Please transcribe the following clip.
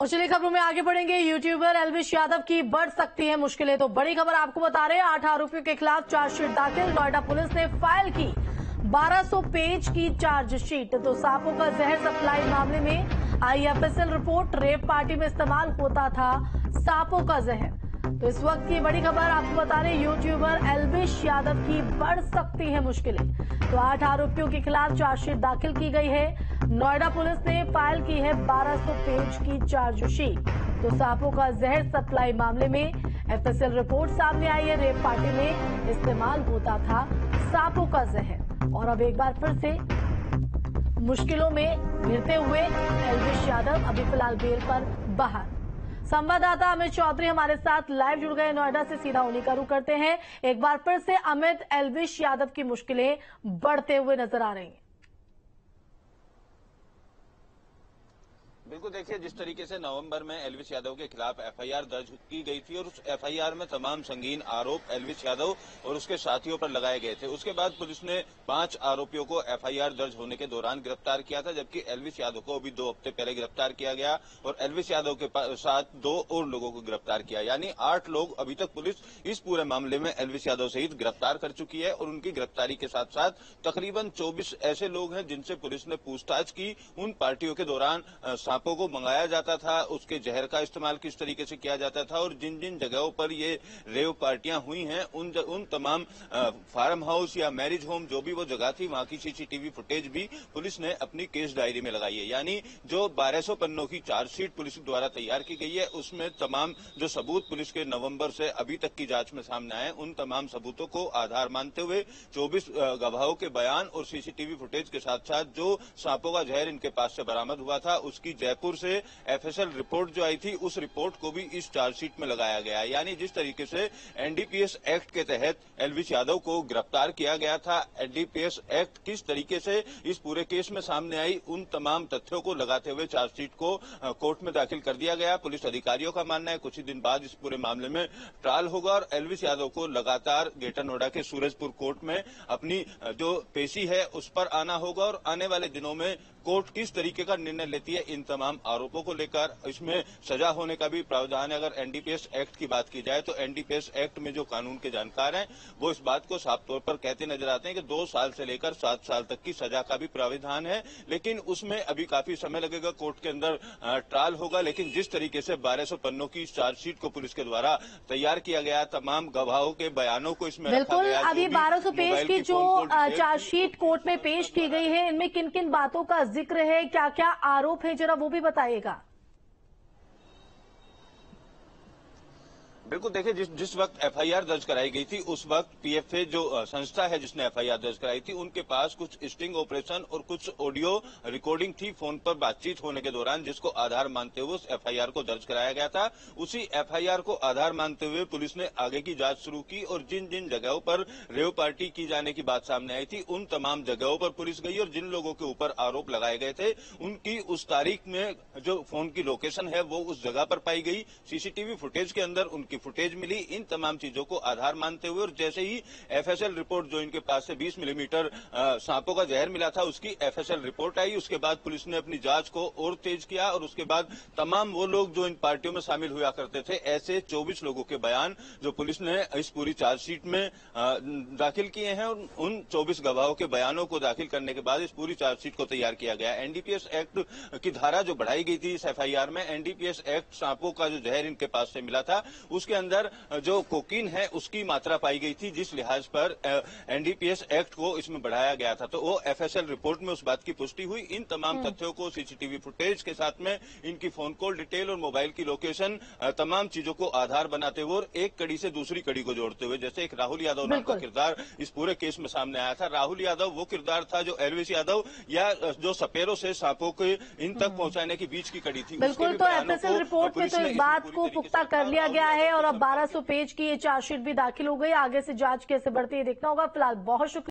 और चलिए खबरों में आगे बढ़ेंगे। यूट्यूबर एलविश यादव की बढ़ सकती है मुश्किलें तो बड़ी खबर आपको बता रहे हैं। आठ आरोपियों के खिलाफ चार्जशीट दाखिल। नोएडा पुलिस ने फ़ाइल की। 1200 पेज की चार्जशीट। तो सांपों का जहर सप्लाई मामले में आईएफएसएल रिपोर्ट रेप पार्टी में इस्तेमाल होता था सांपों का जहर। तो इस वक्त की बड़ी खबर आपको बता रहे यूट्यूबर एलविश यादव की बढ़ सकती है मुश्किलें। तो आठ आरोपियों के खिलाफ चार्जशीट दाखिल की गई है। नोएडा पुलिस ने फ़ाइल की है 1200 पेज की चार्जशीट। तो सांपों का जहर सप्लाई मामले में एफएसएल रिपोर्ट सामने आई है। रेप पार्टी में इस्तेमाल होता था सांपों का जहर। और अब एक बार फिर से मुश्किलों में घिरते हुए एलविश यादव अभी फ़िलहाल बेल पर बाहर। संवाददाता अमित चौधरी हमारे साथ लाइव जुड़ गए। नोएडा से सीधा उन्हीं का रुख करते हैं। एक बार फिर से अमित, एलविश यादव की मुश्किलें बढ़ते हुए नज़र आ रही हैं। बिल्कुल, देखिए, जिस तरीके से नवंबर में एलविस यादव के खिलाफ एफआईआर दर्ज की गई थी और उस एफआईआर में तमाम संगीन आरोप एलविस यादव और उसके साथियों पर लगाए गए थे। उसके बाद पुलिस ने पाँच आरोपियों को एफआईआर दर्ज होने के दौरान गिरफ़्तार किया था, जबकि एलविस यादव को अभी दो हफ़्ते पहले गिरफ़्तार किया गया और एलविस यादव के साथ दो और लोगों को गिरफ़्तार किया। यानी आठ लोग अभी तक पुलिस इस पूरे मामले में एलविस यादव सहित गिरफ़्तार कर चुकी है और उनकी गिरफ्तारी के साथ साथ तकरीबन चौबीस ऐसे लोग हैं जिनसे पुलिस ने पूछताछ की। उन पार्टियों के दौरान सांपों को मंगाया जाता था उसके जहर का इस्तेमाल किस तरीके से किया जाता था और जिन जिन जगहों पर ये रेव पार्टियाँ हुई हैं उन ज, उन तमाम फार्म हाउस या मैरिज होम जो भी वो जगह थी वहाँ की सीसीटीवी फुटेज भी पुलिस ने अपनी केस डायरी में लगाई है। यानी जो 1200 पन्नों की चार्जशीट पुलिस द्वारा तैयार की गई है उसमें तमाम जो सबूत पुलिस के नवंबर से अभी तक की जाँच में सामने आए उन तमाम सबूतों को आधार मानते हुए चौबीस गवाहों के बयान और सीसीटीवी फुटेज के साथ साथ जो सांपों का जहर इनके पास से बरामद हुआ था उसकी जयपुर से एफएसएल रिपोर्ट जो आई थी, उस रिपोर्ट को भी इस चार्जशीट में लगाया गया यानी जिस तरीके से एनडीपीएस एक्ट के तहत एलविश यादव को गिरफ़्तार किया गया था, एनडीपीएस एक्ट किस तरीके से इस पूरे केस में सामने आई, उन तमाम तथ्यों को लगाते हुए चार्जशीट को कोर्ट में दाखिल कर दिया गया। पुलिस अधिकारियों का मानना है, कुछ ही दिन बाद इस पूरे मामले में ट्रायल होगा और एलविश यादव को लगातार ग्रेटर नोएडा के सूरजपुर कोर्ट में अपनी जो पेशी है, उस पर आना होगा और आने वाले दिनों में कोर्ट किस तरीके का निर्णय लेती है इन तमाम आरोपों को लेकर? इसमें सजा होने का भी प्रावधान है। अगर एनडीपीएस एक्ट की बात की जाए तो एनडीपीएस एक्ट में जो कानून के जानकार हैं वो इस बात को साफ़ तौर पर कहते नज़र आते हैं कि दो साल से लेकर सात साल तक की सजा का भी प्राविधान है। लेकिन उसमें अभी काफ़ी समय लगेगा कोर्ट के अंदर ट्रायल होगा। लेकिन जिस तरीके से बारह पन्नों की चार्जशीट को पुलिस के द्वारा तैयार किया गया तमाम गवाहों के बयानों को इसमें बिल्कुल अभी बारह पेज की जो चार्जशीट कोर्ट में पेश की गई है। इनमें किन किन बातों का ज़िक्र है क्या क्या आरोप है जरा वो भी बताइएगा। बिल्कुल, देखिए, जिस जिस वक्त एफआईआर दर्ज कराई गई थी, उस वक्त पीएफए जो संस्था है जिसने एफआईआर दर्ज कराई थी, उनके पास कुछ स्टिंग ऑपरेशन और कुछ ऑडियो रिकॉर्डिंग थी फ़ोन पर बातचीत होने के दौरान, जिसको आधार मानते हुए उस एफआईआर को दर्ज कराया गया था। उसी एफआईआर को आधार मानते हुए पुलिस ने आगे की जाँच शुरू की और जिन जिन जगहों पर रेव पार्टी की जाने की बात सामने आई थी, उन तमाम जगहों पर पुलिस गई और जिन लोगों के ऊपर आरोप लगाए गए थे, उनकी उस तारीख में जो फ़ोन की लोकेशन है, वो उस जगह पर पाई गई। सीसीटीवी फुटेज के अंदर उनकी की फुटेज मिली। इन तमाम चीज़ों को आधार मानते हुए और जैसे ही एफएसएल रिपोर्ट जो इनके पास से 20 मिलीमीटर सांपों का जहर मिला था, उसकी एफएसएल रिपोर्ट आई। उसके बाद पुलिस ने अपनी जाँच को और तेज किया और उसके बाद तमाम वो लोग जो इन पार्टियों में शामिल हुआ करते थे, ऐसे 24 लोगों के बयान जो पुलिस ने इस पूरी चार्जशीट में दाखिल किए हैं और उन 24 गवाहों के बयानों को दाखिल करने के बाद इस पूरी चार्जशीट को तैयार किया गया। एनडीपीएस एक्ट की धारा जो बढ़ाई गई थी इस एफआईआर में एनडीपीएस एक्ट सांपों का जो जहर इनके पास से मिला था, उस उसके अंदर जो कोकीन है उसकी मात्रा पाई गई थी जिस लिहाज पर एनडीपीएस एक्ट को इसमें बढ़ाया गया था। तो वो एफएसएल रिपोर्ट में उस बात की पुष्टि हुई। इन तमाम हम्म। तथ्यों को सीसीटीवी फुटेज के साथ में इनकी फ़ोन कॉल डिटेल और मोबाइल की लोकेशन तमाम चीज़ों को आधार बनाते हुए और एक कड़ी से दूसरी कड़ी को जोड़ते हुए जैसे एक राहुल यादव नाम का किरदार इस पूरे केस में सामने आया था। राहुल यादव वो किरदार था जो एलविस यादव या जो सपेरों से सांपों के इन तक हम्म। पहुँचाने की बीच की कड़ी थी। बिल्कुल तो एफएसएल रिपोर्ट में तो इस बात को पुख्ता कर लिया गया है और अब 1200 पेज की ये चार्जशीट भी दाखिल हो गई। आगे से जाँच कैसे बढ़ती है देखना होगा। फ़िलहाल बहुत शुक्रिया।